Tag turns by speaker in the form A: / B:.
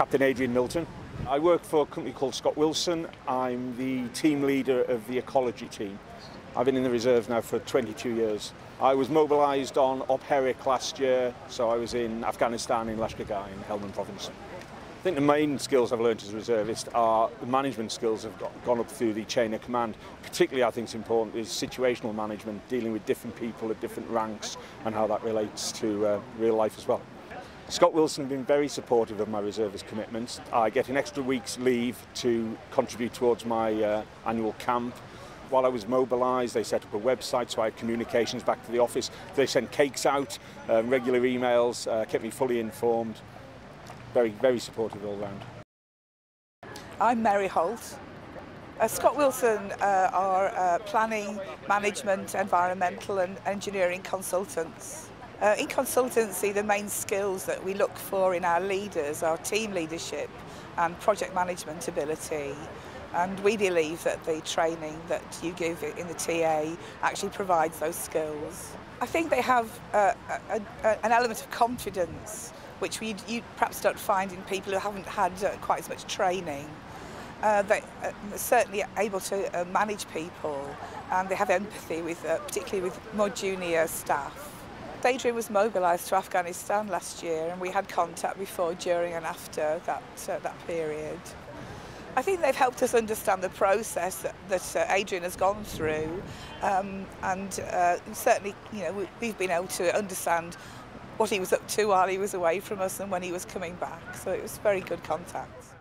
A: Captain Adrian Milton. I work for a company called Scott Wilson. I'm the team leader of the ecology team. I've been in the reserves now for 22 years. I was mobilised on Op Herrick last year, so I was in Afghanistan in Lashkar in Helmand province. I think the main skills I've learned as a reservist are the management skills have got, gone up through the chain of command. Particularly I think it's important is situational management, dealing with different people at different ranks and how that relates to uh, real life as well. Scott Wilson has been very supportive of my reservist commitments. I get an extra week's leave to contribute towards my uh, annual camp. While I was mobilised, they set up a website so I had communications back to the office. They sent cakes out, um, regular emails, uh, kept me fully informed. Very, very supportive all round.
B: I'm Mary Holt. Uh, Scott Wilson uh, are uh, planning, management, environmental and engineering consultants. Uh, in consultancy, the main skills that we look for in our leaders are team leadership and project management ability. And we believe that the training that you give in the TA actually provides those skills. I think they have uh, a, a, an element of confidence which we, you perhaps don't find in people who haven't had uh, quite as much training. Uh, they uh, certainly able to uh, manage people and they have empathy with, uh, particularly with more junior staff. Adrian was mobilised to Afghanistan last year and we had contact before, during and after that, uh, that period. I think they've helped us understand the process that, that uh, Adrian has gone through um, and uh, certainly you know, we've been able to understand what he was up to while he was away from us and when he was coming back. So it was very good contact.